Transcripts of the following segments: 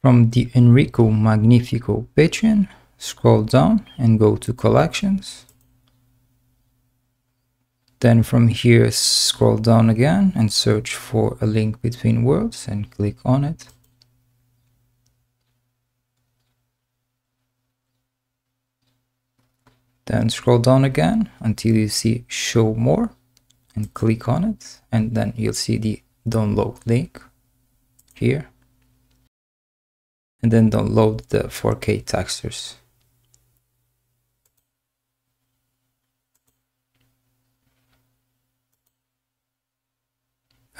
From the Henriko Magnifico Patreon, scroll down and go to collections. Then from here, scroll down again and search for a link between worlds and click on it. Then scroll down again until you see show more and click on it. And then you'll see the download link here. And then download the 4K textures.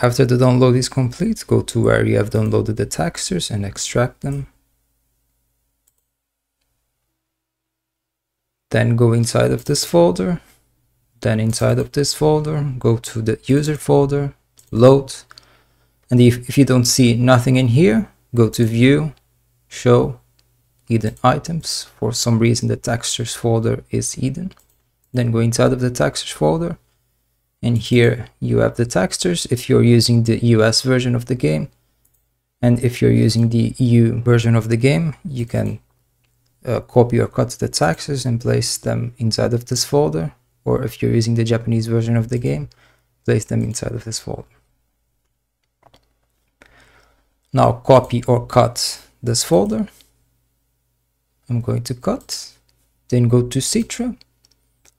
After the download is complete, go to where you have downloaded the textures and extract them. Then go inside of this folder. Then inside of this folder, go to the user folder, load. And if, if you don't see nothing in here, go to view, show, hidden items. For some reason the textures folder is hidden. Then go inside of the textures folder and here you have the textures if you're using the US version of the game and if you're using the EU version of the game you can uh, copy or cut the textures and place them inside of this folder or if you're using the Japanese version of the game place them inside of this folder now copy or cut this folder I'm going to cut then go to Citra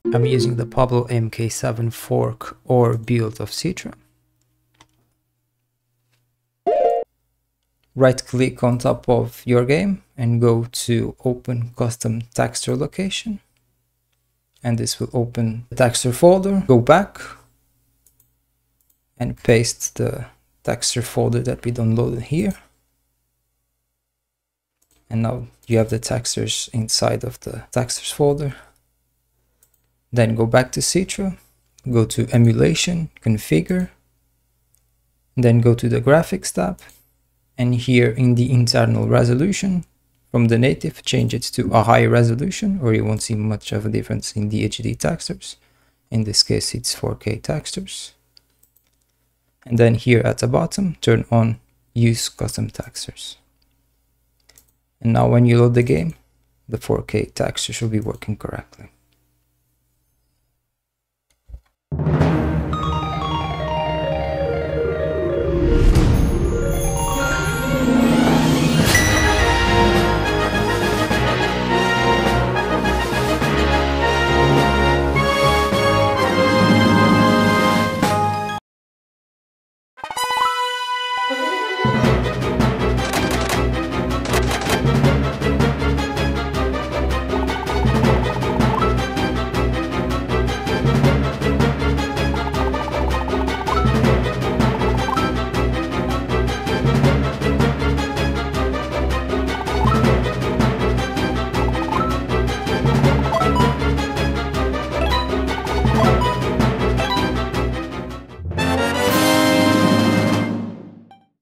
I'm using the Pablo MK7 fork or build of Citra. Right click on top of your game and go to open custom texture location. And this will open the texture folder. Go back and paste the texture folder that we downloaded here. And now you have the textures inside of the textures folder. Then go back to Citra, go to Emulation, Configure, then go to the Graphics tab, and here in the internal resolution, from the native, change it to a high resolution, or you won't see much of a difference in the HD textures. In this case, it's 4K textures. And then here at the bottom, turn on Use Custom Textures. And now when you load the game, the 4K texture should be working correctly.